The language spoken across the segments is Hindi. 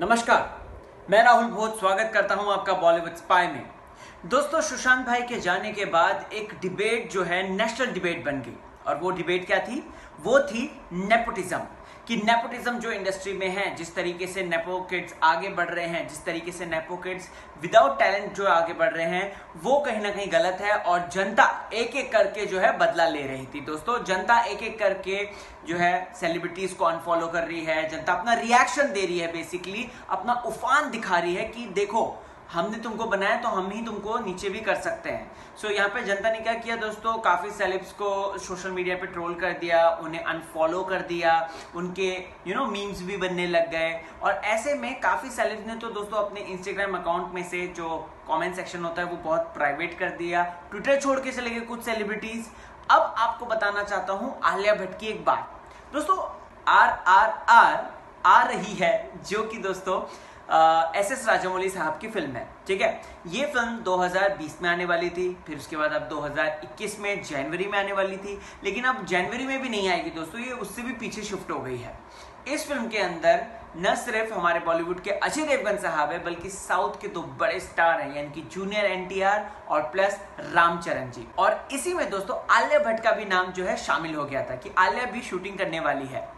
नमस्कार। मैं राहुल बहुत स्वागत करता हूँ आपका बॉलीवुड स्पाई में। दोस्तों, सुशांत भाई के जाने के बाद एक डिबेट जो है नेशनल डिबेट बन गई। और वो डिबेट क्या थी? वो थी नेपोटिज्म कि नेपोटिज्म जो इंडस्ट्री में है, जिस तरीके से नेपो किड्स आगे बढ़ रहे हैं, जिस तरीके से नेपो किड्स विदाउट टैलेंट जो आगे बढ़ रहे हैं, वो कहीं ना कहीं गलत है और जनता एक एक करके जो है बदला ले रही थी। दोस्तों, जनता एक एक करके जो है सेलिब्रिटीज को अनफॉलो कर रही है, जनता अपना रिएक्शन दे रही है बेसिकली अपना उफान दिखा रही है कि देखो हमने तुमको बनाया तो हम ही तुमको नीचे भी कर सकते हैं। सो so, यहाँ पे जनता ने क्या किया दोस्तों? काफ़ी सेलिब्स को सोशल मीडिया पे ट्रोल कर दिया उन्हें अनफॉलो कर दिया उनके यू नो मीम्स भी बनने लग गए। और ऐसे में काफ़ी सेलिब्स ने तो दोस्तों अपने इंस्टाग्राम अकाउंट में से जो कमेंट सेक्शन होता है वो बहुत प्राइवेट कर दिया। ट्विटर छोड़ के चले गए कुछ सेलिब्रिटीज अब आपको बताना चाहता हूँ आलिया भट्ट की एक बात। दोस्तों आर आर आर आ रही है, जो कि दोस्तों एस एस राजामौली साहब की फ़िल्म है, ठीक है? ये फ़िल्म 2020 में आने वाली थी, फिर उसके बाद अब 2021 में जनवरी में आने वाली थी, लेकिन अब जनवरी में भी नहीं आएगी दोस्तों, ये उससे भी पीछे शिफ्ट हो गई है। इस फ़िल्म के अंदर न सिर्फ़ हमारे बॉलीवुड के अजय देवगन साहब है, बल्कि साउथ के दो बड़े स्टार हैं, यानी कि जूनियर एनटीआर और प्लस रामचरण जी। और इसी में दोस्तों, आलिया भट्ट का भी नाम जो है शामिल हो गया था कि आलिया भी शूटिंग करने वाली है।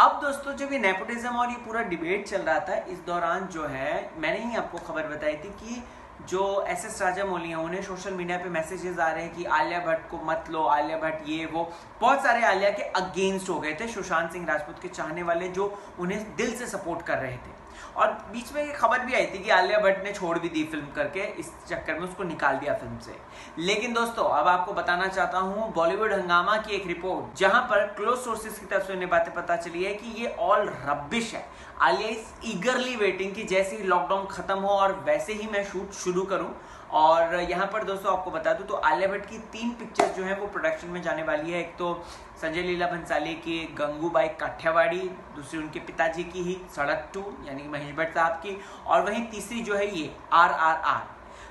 अब दोस्तों जब ये नेपोटिज्म और ये पूरा डिबेट चल रहा था, इस दौरान जो है, मैंने ही आपको खबर बताई थी कि जो एस एस राजा मौली हैं उन्हें सोशल मीडिया पे मैसेजेस आ रहे हैं कि आलिया भट्ट को मत लो आलिया भट्ट ये, वो। बहुत सारे आलिया के अगेंस्ट हो गए थे सुशांत सिंह राजपूत के चाहने वाले, जो उन्हें दिल से सपोर्ट कर रहे थे। और बीच में ये खबर भी आई थी कि आलिया भट्ट ने छोड़ भी दी फ़िल्म करके, इस चक्कर में उसको निकाल दिया फ़िल्म से। लेकिन दोस्तों, अब आपको बताना चाहता हूँ, बॉलीवुड हंगामा की एक रिपोर्ट, जहाँ पर क्लोज सोर्सेज की तरफ़ से उन्हें बातें पता चली है कि ये ऑल रबिश है। आलिया इज़ ईगरली वेटिंग कि जैसे ही लॉकडाउन खत्म हो और वैसे ही मैं शूट शुरू करूँ और यहाँ पर दोस्तों आपको बता दूँ तो आलिया भट्ट की तीन पिक्चर्स जो हैं वो प्रोडक्शन में जाने वाली है। एक तो संजय लीला भंसाली की गंगूबाई काठियावाड़ी, दूसरी उनके पिताजी की ही सड़क टू, यानी कि महेश भट्ट साहब की, और वहीं तीसरी जो है ये, R R R.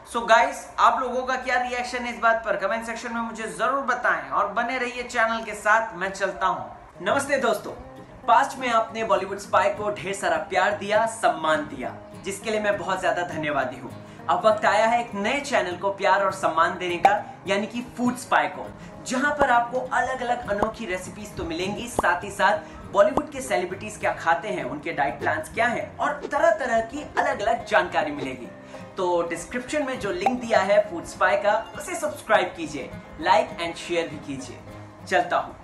So so guys आप लोगों का क्या रिएक्शन है इस बात पर? कमेंट सेक्शन में मुझे ज़रूर बताएँ और बने रहिए चैनल के साथ, मैं चलता हूँ। नमस्ते दोस्तों। पास्ट में आपने बॉलीवुड स्पाई को ढेर सारा प्यार दिया, सम्मान दिया, जिसके लिए मैं बहुत ज़्यादा धन्यवादी हूँ। अब वक्त आया है एक नए चैनल को प्यार और सम्मान देने का, यानी कि फ़ूड स्पाई को, जहाँ पर आपको अलग अलग अनोखी रेसिपीज़ तो मिलेंगी, साथ ही साथ बॉलीवुड के सेलिब्रिटीज क्या खाते हैं, उनके डाइट प्लान्स क्या हैं, और तरह तरह की अलग अलग जानकारी मिलेगी। तो डिस्क्रिप्शन में जो लिंक दिया है फ़ूड स्पाई का, उसे सब्सक्राइब कीजिए लाइक एंड शेयर भी कीजिए। चलता हूँ।